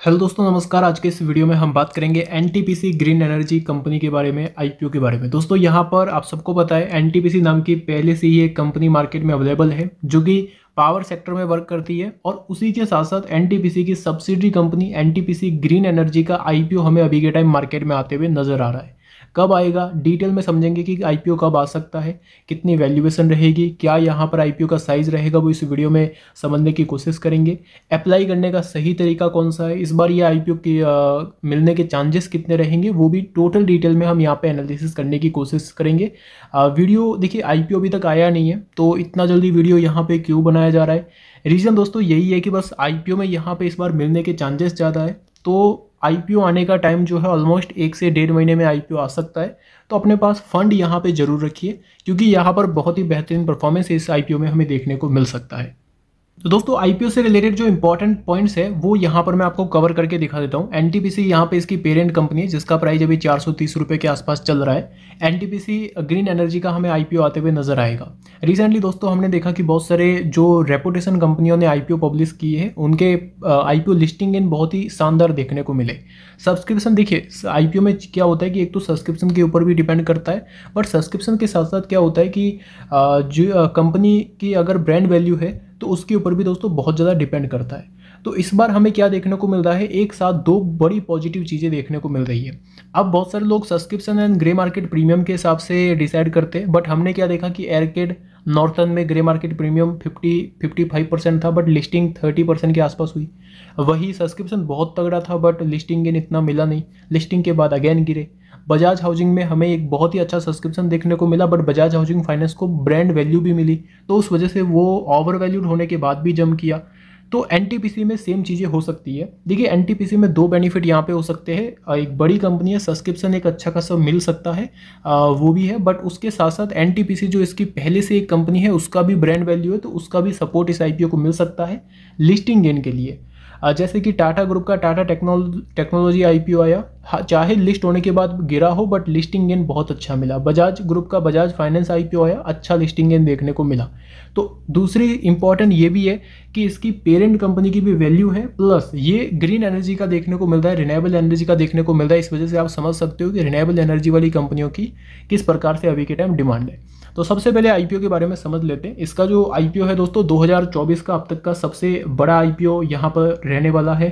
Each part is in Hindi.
हेलो दोस्तों, नमस्कार। आज के इस वीडियो में हम बात करेंगे एनटीपीसी ग्रीन एनर्जी कंपनी के बारे में आईपीओ के बारे में। दोस्तों, यहाँ पर आप सबको पता है एनटीपीसी नाम की पहले से ही एक कंपनी मार्केट में अवेलेबल है, जो कि पावर सेक्टर में वर्क करती है और उसी के साथ साथ एनटीपीसी की subsidiary company NTPC green energy का आईपीओ हमें अभी के टाइम मार्केट में आते हुए नज़र आ रहा है। कब आएगा? डिटेल में समझेंगे कि आईपीओ कब आ सकता है कितनी वैल्यूएशन रहेगी क्या यहाँ पर आईपीओ का साइज़ रहेगा वो इस वीडियो में समझने की कोशिश करेंगे। अप्लाई करने का सही तरीका कौन सा है? इस बार ये आईपीओ की आ, मिलने के चांसेस कितने रहेंगे वो भी टोटल डिटेल में हम यहाँ पे एनालिसिस करने की कोशिश करेंगे। आ, वीडियो देखिए आईपीओ अभी तक आया नहीं है तो इतना जल्दी वीडियो यहाँ पर क्यों बनाया जा रहा है? रीज़न दोस्तों यही है कि बस आईपीओ में यहाँ पर इस बार मिलने के चांसेस ज़्यादा है तो आईपीओ आने का टाइम जो है ऑलमोस्ट एक से डेढ़ महीने में आईपीओ आ सकता है। तो अपने पास फंड यहाँ पे ज़रूर रखिए, क्योंकि यहाँ पर बहुत ही बेहतरीन परफॉर्मेंस इस आईपीओ में हमें देखने को मिल सकता है। तो दोस्तों आईपीओ से रिलेटेड जो इंपॉर्टेंट पॉइंट्स है, वो यहाँ पर मैं आपको कवर करके दिखा देता हूँ। एनटीपीसी यहाँ पे इसकी पेरेंट कंपनी है, जिसका प्राइस अभी चार सौ तीस रुपये के आसपास चल रहा है। एनटीपीसी ग्रीन एनर्जी का हमें आईपीओ आते हुए नज़र आएगा। रिसेंटली दोस्तों, हमने देखा कि बहुत सारे जो रेपुटेशन कंपनियों ने आईपीओ पब्लिश किए हैं, उनके आईपीओ लिस्टिंग इन बहुत ही शानदार देखने को मिले। सब्सक्रिप्शन देखिए आईपीओ में क्या होता है कि एक तो सब्सक्रिप्शन के ऊपर भी डिपेंड करता है बट सब्सक्रिप्शन के साथ साथ क्या होता है कि जो कंपनी की अगर ब्रांड वैल्यू है तो उसके ऊपर भी दोस्तों बहुत ज़्यादा डिपेंड करता है। तो इस बार हमें क्या देखने को मिल रहा है? एक साथ दो बड़ी पॉजिटिव चीज़ें देखने को मिल रही है। अब बहुत सारे लोग subscription and grey market premium के हिसाब से डिसाइड करते हैं बट हमने क्या देखा कि एयरकेड नॉर्थन में ग्रे मार्केट प्रीमियम 50 55 परसेंट था बट लिस्टिंग 30 परसेंट के आसपास हुई। वही सब्सक्रिप्शन बहुत तगड़ा था बट लिस्टिंग गेन इतना मिला नहीं। लिस्टिंग के बाद अगेन गिरे। बजाज हाउसिंग में हमें एक बहुत ही अच्छा सब्सक्रिप्शन देखने को मिला बट बजाज हाउसिंग फाइनेंस को ब्रांड वैल्यू भी मिली। तो उस वजह से वो ओवर वैल्यूड होने के बाद भी जम किया। तो एनटीपीसी में सेम चीज़ें हो सकती है। देखिए एनटीपीसी में दो बेनिफिट यहाँ पे हो सकते हैं। एक बड़ी कंपनी है सब्सक्रिप्शन एक अच्छा खासा मिल सकता है। वो भी है बट उसके साथ साथ एन जो इसकी पहले से एक कंपनी है, उसका भी ब्रांड वैल्यू है तो उसका भी सपोर्ट इस आईपीओ को मिल सकता है। लिस्टिंग गेन के लिए। जैसे कि टाटा ग्रुप का टाटा टेक्नोलॉजी टेक्नोलॉजी आईपीओ आया। चाहे लिस्ट होने के बाद गिरा हो, बट लिस्टिंग गेन बहुत अच्छा मिला। बजाज ग्रुप का बजाज फाइनेंस आईपीओ आया अच्छा लिस्टिंग गेन देखने को मिला। तो दूसरी इंपॉर्टेंट ये भी है कि इसकी पेरेंट कंपनी की भी वैल्यू है, प्लस ये ग्रीन एनर्जी का देखने को मिलता है रिनेबल एनर्जी का देखने को मिलता है। इस वजह से आप समझ सकते हो कि रिनेबल एनर्जी वाली कंपनियों की किस प्रकार से अभी के टाइम डिमांड है। तो सबसे पहले आईपीओ के बारे में समझ लेते हैं। इसका जो आईपीओ है दोस्तों 2024 का अब तक का सबसे बड़ा आईपीओ यहाँ पर रहने वाला है।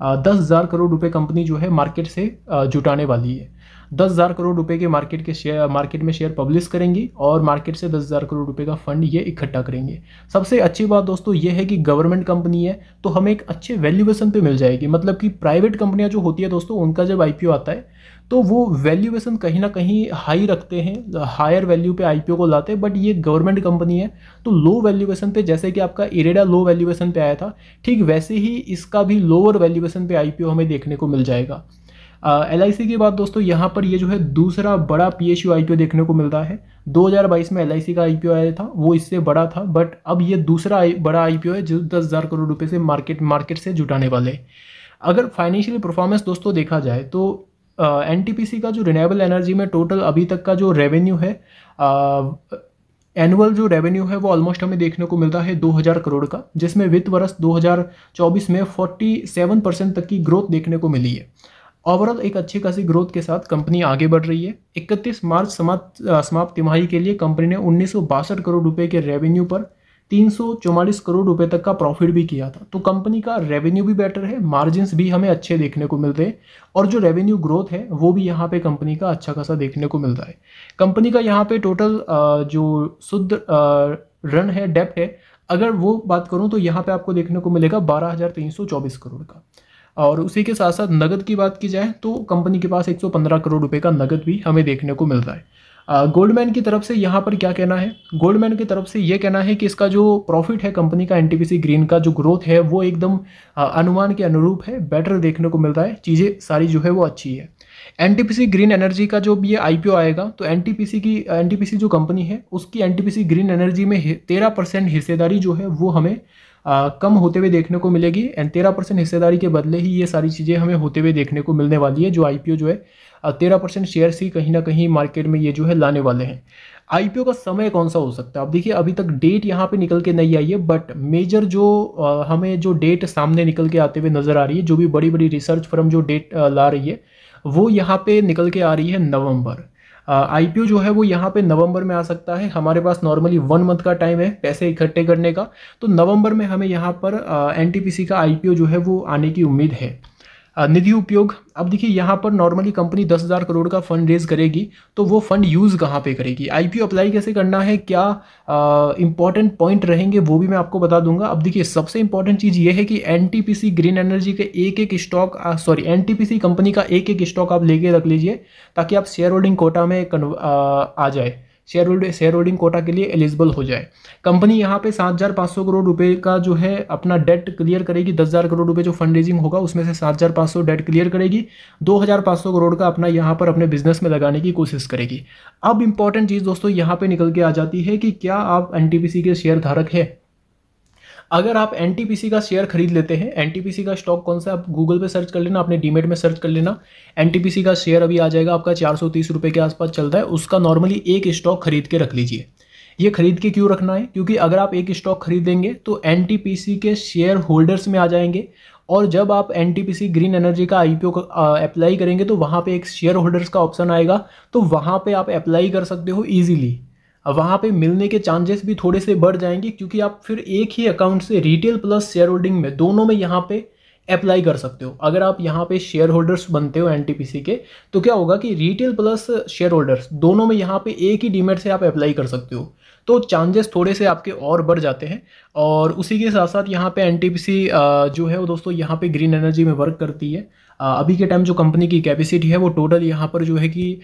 दस हज़ार करोड़ रुपए कंपनी जो है मार्केट से जुटाने वाली है। दस हज़ार करोड़ रुपए के मार्केट के शेयर मार्केट में शेयर पब्लिश करेंगी और मार्केट से दस हज़ार करोड़ रुपए का फंड ये इकट्ठा करेंगे। सबसे अच्छी बात दोस्तों ये है कि गवर्नमेंट कंपनी है तो हमें एक अच्छे वैल्यूएशन पे मिल जाएगी। मतलब कि प्राइवेट कंपनियाँ जो होती है दोस्तों, उनका जब आईपीओ आता है तो वो वैल्यूएशन कहीं ना कहीं हाई रखते हैं हायर वैल्यू पे आईपीओ को लाते हैं बट ये गवर्नमेंट कंपनी है तो लो वैल्यूएशन पे, जैसे कि आपका इरेडा लो वैल्यूएशन पे आया था, ठीक वैसे ही इसका भी लोअर वैल्यूएशन पे आईपीओ हमें देखने को मिल जाएगा। एल सी की बात दोस्तों, यहाँ पर ये जो है दूसरा बड़ा पी यू देखने को मिल रहा है 2022 में एलआईसी का आईपीओ आया था, वो इससे बड़ा था बट अब ये दूसरा बड़ा आईपीओ है जो दस हज़ार करोड़ रुपये से मार्केट मार्केट से जुटाने वाले अगर फाइनेंशियल परफॉर्मेंस दोस्तों देखा जाए तो एन का जो रिनेबल एनर्जी में टोटल अभी तक का जो रेवेन्यू है एनुअल जो रेवेन्यू है वो ऑलमोस्ट हमें देखने को मिलता है 2000 करोड़ का, जिसमें वित्त वर्ष 2024 में 47 परसेंट तक की ग्रोथ देखने को मिली है। ओवरऑल एक अच्छी खासी ग्रोथ के साथ कंपनी आगे बढ़ रही है। 31 मार्च समाप्त समाप्त तिमाही के लिए कंपनी ने उन्नीस सौ बासठ करोड़ रुपए के रेवेन्यू पर तीन सौ चौवालीस करोड़ रुपए तक का प्रॉफिट भी किया था। तो कंपनी का रेवेन्यू भी बेटर है मार्जिन भी हमें अच्छे देखने को मिलते हैं और जो रेवेन्यू ग्रोथ है, वो भी यहाँ पे कंपनी का अच्छा खासा देखने को मिलता है। कंपनी का यहाँ पे टोटल जो शुद्ध रन है डेप्ट है, अगर वो बात करूँ तो यहाँ पे आपको देखने को मिलेगा बारह करोड़ का। और उसी के साथ साथ नगद की बात की जाए तो कंपनी के पास 115 करोड़ रुपए का नगद भी हमें देखने को मिल रहा है गोल्डमैन की तरफ़ से यहाँ पर क्या कहना है? गोल्डमैन की तरफ़ से ये कहना है कि इसका जो प्रॉफिट है कंपनी का एनटीपीसी ग्रीन का, जो ग्रोथ है, वो एकदम अनुमान के अनुरूप है बेटर देखने को मिल रहा है, चीज़ें सारी जो है वो अच्छी है। एनटीपीसी ग्रीन एनर्जी का जो भी ये आईपीओ आएगा तो एनटीपीसी की एनटीपीसी जो कंपनी है, उसकी एनटीपीसी ग्रीन एनर्जी में तेरह परसेंट हिस्सेदारी जो है वो हमें आ, कम होते हुए देखने को मिलेगी एंड तेरह परसेंट हिस्सेदारी के बदले ही ये सारी चीज़ें हमें होते हुए देखने को मिलने वाली है जो आईपीओ जो है तेरह परसेंट शेयर ही कहीं ना कहीं मार्केट में ये जो है लाने वाले हैं। आईपीओ का समय कौन सा हो सकता है? अब देखिए अभी तक डेट यहाँ पे निकल के नहीं आई है बट मेजर जो आ, हमें जो डेट सामने निकल के आते हुए नज़र आ रही है जो भी बड़ी बड़ी रिसर्च फर्म जो डेट ला रही है वो यहाँ पे निकल के आ रही है नवंबर। आईपीओ जो है वो यहाँ पे नवंबर में आ सकता है। हमारे पास नॉर्मली वन मंथ का टाइम है पैसे इकट्ठे करने का। तो नवंबर में हमें यहाँ पर एनटीपीसी का आईपीओ जो है वो आने की उम्मीद है। निधि उपयोग। अब देखिए, यहाँ पर नॉर्मली कंपनी दस हज़ार करोड़ का फंड रेज करेगी तो वो फंड यूज़ कहाँ पे करेगी? आईपीओ अप्लाई कैसे करना है? क्या इंपॉर्टेंट पॉइंट रहेंगे, वो भी मैं आपको बता दूँगा। अब देखिए, सबसे इंपॉर्टेंट चीज़ ये है कि एनटीपीसी ग्रीन एनर्जी के एक एक स्टॉक सॉरी एनटीपीसी कंपनी का एक एक स्टॉक आप लेके रख लीजिए, ताकि आप शेयर होल्डिंग कोटा में आ जाए। Share hold share holding quota के लिए एलिजिबल हो जाए। कंपनी यहाँ पे सात हज़ार पाँच सौ करोड़ रुपए का जो है अपना डेट क्लियर करेगी। दस हज़ार करोड़ रुपए जो फंड रेजिंग होगा, उसमें से सात हज़ार पाँच सौ डेट क्लियर करेगी। दो हज़ार पाँच सौ करोड़ का अपना यहाँ पर अपने बिज़नेस में लगाने की कोशिश करेगी। अब इंपॉर्टेंट चीज़ दोस्तों यहाँ पे निकल के आ जाती है कि क्या आप एनटीपीसी के शेयर धारक है? अगर आप एनटीपीसी का शेयर खरीद लेते हैं एनटीपीसी का स्टॉक कौन सा आप गूगल पे सर्च कर लेना, अपने डीमेट में सर्च कर लेना। एनटीपीसी का शेयर अभी आ जाएगा आपका चार सौ के आसपास चल रहा है, उसका नॉर्मली एक स्टॉक खरीद के रख लीजिए। ये खरीद के क्यों रखना है? क्योंकि अगर आप एक स्टॉक खरीदेंगे तो एनटीपीसी के शेयर होल्डर्स में आ जाएँगे, और जब आप एनटीपीसी ग्रीन एनर्जी का आई अप्लाई करेंगे तो वहाँ पे एक शेयर होल्डर्स का ऑप्शन आएगा तो वहाँ पे आप अप्लाई कर सकते हो ईजिली वहाँ पे मिलने के चांसेस भी थोड़े से बढ़ जाएँगे क्योंकि आप फिर एक ही अकाउंट से रिटेल प्लस शेयर होल्डिंग में दोनों में यहाँ पे अप्लाई कर सकते हो। अगर आप यहाँ पे शेयर होल्डर्स बनते हो एनटीपीसी के तो क्या होगा कि रिटेल प्लस शेयर होल्डर्स दोनों में यहाँ पे एक ही डीमेट से आप अप्लाई कर सकते हो। तो चांसेस थोड़े से आपके और बढ़ जाते हैं और उसी के साथ साथ यहाँ पे एन जो है वो दोस्तों यहाँ पे ग्रीन एनर्जी में वर्क करती है। अभी के टाइम जो कंपनी की कैपेसिटी है, वो टोटल यहाँ पर जो है कि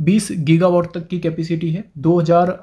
बीस गीगावाट तक की कैपेसिटी है। दो हज़ार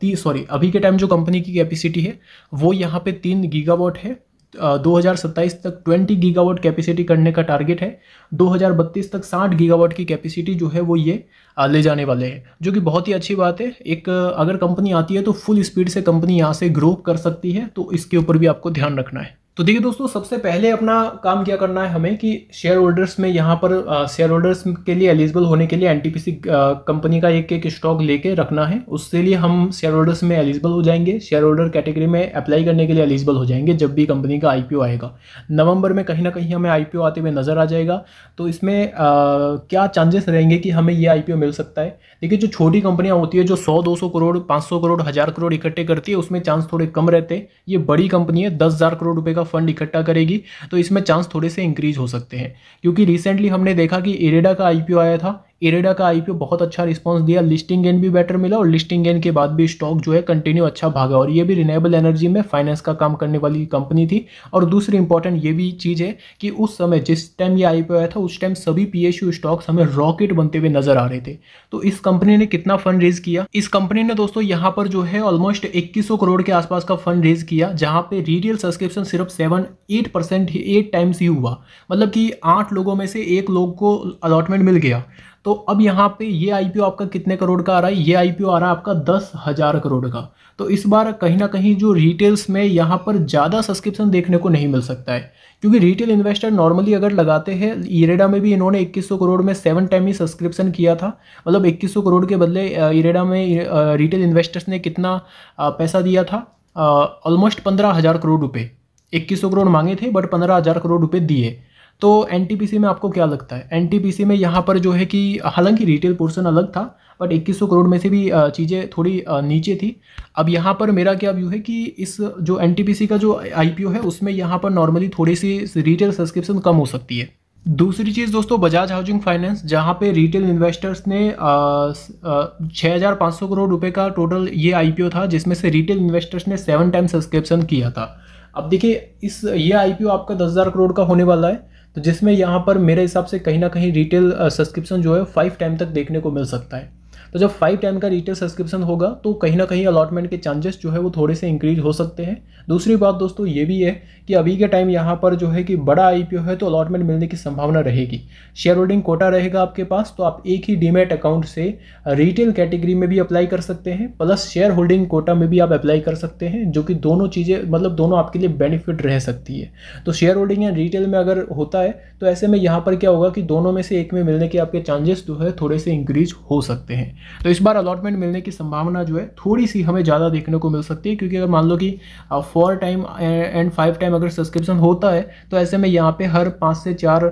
तीस सॉरी अभी के टाइम जो कंपनी की कैपेसिटी है, वो यहाँ पे तीन गीगावाट है। दो हज़ार सत्ताईस तक ट्वेंटी गीगावाट कैपेसिटी करने का टारगेट है। दो हज़ार बत्तीस तक साठ गीगावाट की कैपेसिटी जो है, वो ये ले जाने वाले हैं। जो कि बहुत ही अच्छी बात है। एक, अगर कंपनी आती है तो फुल स्पीड से कंपनी यहाँ से ग्रो कर सकती है। तो इसके ऊपर भी आपको ध्यान रखना है। तो देखिए दोस्तों सबसे पहले अपना काम क्या करना है हमें कि शेयर होल्डर्स में यहाँ पर शेयर होल्डर्स के लिए एलिजिबल होने के लिए एनटीपीसी कंपनी का एक एक स्टॉक लेके रखना है। उसके लिए हम शेयर होल्डर्स में एलिजिबल हो जाएँगे। शेयर होल्डर कैटेगरी में अप्लाई करने के लिए एलिजिबल हो जाएँगे जब भी कंपनी का आईपीओ आएगा। नवंबर में कहीं ना कहीं हमें आईपीओ आते हुए नज़र आ जाएगा। तो इसमें आ, क्या चांसेस रहेंगे कि हमें ये आई मिल सकता है? देखिए जो छोटी कंपनियाँ होती है जो सौ दो करोड़ पाँच सौ करोड़ हज़ार करोड़ इकट्ठे करती है उसमें चांस थोड़े कम रहते हैं। ये बड़ी कंपनी है दस करोड़ रुपये का फंड इकट्ठा करेगी तो इसमें चांस थोड़े से इंक्रीज हो सकते हैं। क्योंकि रिसेंटली हमने देखा कि इरेडा का आईपीओ आया था इरेडा का आईपीओ बहुत अच्छा रिस्पांस दिया लिस्टिंग गेन भी बेटर मिला और लिस्टिंग गेन के बाद भी स्टॉक जो है कंटिन्यू अच्छा भागा और ये भी रिन्यूएबल एनर्जी में फाइनेंस का काम करने वाली कंपनी थी। और दूसरी इंपॉर्टेंट ये भी चीज़ है कि उस समय जिस टाइम ये आईपीओ आया था, उस टाइम सभी पीएसयू स्टॉक्स हमें रॉकेट बनते हुए नज़र आ रहे थे। तो इस कंपनी ने कितना फंड रेज किया? इस कंपनी ने दोस्तों यहाँ पर जो है ऑलमोस्ट इक्कीस करोड़ के आसपास का फंड रेज किया, जहाँ पे रिटेल सब्सक्रिप्शन सिर्फ़ seven eight percent eight times ही हुआ। मतलब कि आठ लोगों में से एक लोग को अलॉटमेंट मिल गया। तो अब यहाँ पे ये आईपीओ आपका कितने करोड़ का आ रहा है? ये आईपीओ आ रहा है आपका दस हज़ार करोड़ का। तो इस बार कहीं ना कहीं जो रिटेल्स में यहाँ पर ज़्यादा सब्सक्रिप्शन देखने को नहीं मिल सकता है। क्योंकि रिटेल इन्वेस्टर नॉर्मली अगर लगाते हैं इरेडा में भी इन्होंने 2100 करोड़ में सेवन टाइम ही सब्सक्रिप्शन किया था। मतलब 2100 करोड़ के बदले इरेडा में रिटेल इन्वेस्टर्स ने कितना पैसा दिया था? ऑलमोस्ट पंद्रह हज़ार करोड़ रुपये इक्कीस करोड़ मांगे थे बट पंद्रह हज़ार करोड़ रुपये दिए। तो एनटीपीसी में आपको क्या लगता है? एनटीपीसी में यहाँ पर जो है कि, हालाँकि रिटेल पोर्सन अलग था बट 2100 करोड़ में से भी चीज़ें थोड़ी नीचे थी। अब यहाँ पर मेरा क्या व्यू है कि इस जो एनटीपीसी का जो आईपीओ है, उसमें यहाँ पर नॉर्मली थोड़ी सी रिटेल सब्सक्रिप्शन कम हो सकती है। दूसरी चीज़ दोस्तों बजाज हाउसिंग फाइनेंस जहाँ पे रिटेल इन्वेस्टर्स ने छः हज़ार पाँच सौ करोड़ रुपए का टोटल ये आईपीओ था, जिसमें से रिटेल इन्वेस्टर्स ने सेवन टाइम सब्सक्रिप्शन किया था। अब देखिए, इस, ये आईपीओ आपका दस हज़ार करोड़ का होने वाला है। तो जिसमें यहाँ पर मेरे हिसाब से कहीं ना कहीं रिटेल सब्सक्रिप्शन जो है फाइव टाइम तक देखने को मिल सकता है। तो जब फाइव टाइम का रिटेल सब्सक्रिप्शन होगा तो कहीं ना कहीं अलॉटमेंट के चांसेस जो है वो थोड़े से इंक्रीज हो सकते हैं। दूसरी बात दोस्तों ये भी है कि अभी के टाइम यहाँ पर जो है कि बड़ा आईपीओ है तो अलॉटमेंट मिलने की संभावना रहेगी। शेयर होल्डिंग कोटा रहेगा आपके पास तो आप एक ही डीमेट अकाउंट से रिटेल कैटेगरी में भी अप्लाई कर सकते हैं प्लस शेयर होल्डिंग कोटा में भी आप अप्लाई कर सकते हैं, जो कि दोनों चीज़ें मतलब दोनों आपके लिए बेनिफिट रह सकती है। तो शेयर होल्डिंग या रिटेल में अगर होता है तो ऐसे में यहाँ पर क्या होगा कि दोनों में से एक में मिलने के आपके चांसेस जो है थोड़े से इंक्रीज हो सकते हैं। तो इस बार अलॉटमेंट मिलने की संभावना जो है थोड़ी सी हमें ज़्यादा देखने को मिल सकती है, क्योंकि अगर मान लो कि four time and five time अगर सब्सक्रिप्शन होता है तो ऐसे में यहाँ पे हर पाँच से चार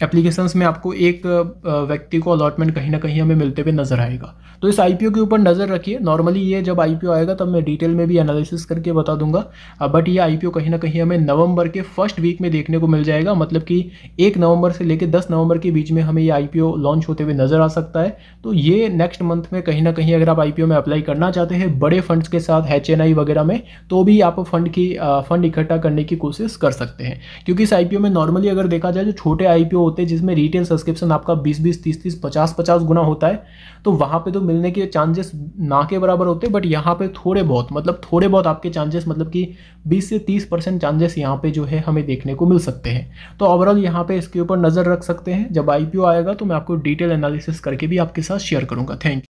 एप्लीकेशंस में आपको एक व्यक्ति को अलॉटमेंट कहीं ना कहीं हमें मिलते हुए नज़र आएगा। तो इस आईपीओ के ऊपर नज़र रखिए। नॉर्मली ये जब आईपीओ आएगा तब मैं डिटेल में भी एनालिसिस करके बता दूँगा। बट ये आईपीओ कहीं ना कहीं हमें नवंबर के फ़र्स्ट वीक में देखने को मिल जाएगा। मतलब कि एक नवंबर से लेकर दस नवंबर के बीच में हमें ये आईपीओ लॉन्च होते हुए नज़र आ सकता है। तो ये नेक्स्ट मंथ में कहीं ना कहीं अगर आप आईपीओ में अप्लाई करना चाहते हैं बड़े फंड्स के साथ HNI वगैरह में तो भी आप फंड की फंड इकट्ठा करने की कोशिश कर सकते हैं। क्योंकि इस आईपीओ में नॉर्मली अगर देखा जाए जो छोटे आईपीओ होते हैं जिसमें रिटेल सब्सक्रिप्शन आपका बीस बीस, तीस तीस, पचास पचास गुना होता है तो वहाँ पे तो मिलने के चांसेस ना के बराबर होते बट यहाँ पे थोड़े बहुत मतलब थोड़े बहुत आपके चांसेस मतलब कि 20 से 30 परसेंट चांसेस यहाँ पे जो है हमें देखने को मिल सकते हैं। तो ओवरऑल यहाँ पे इसके ऊपर नज़र रख सकते हैं, जब आईपीओ आएगा तो मैं आपको डिटेल एनालिसिस करके भी आपके साथ शेयर करूँगा। Thank you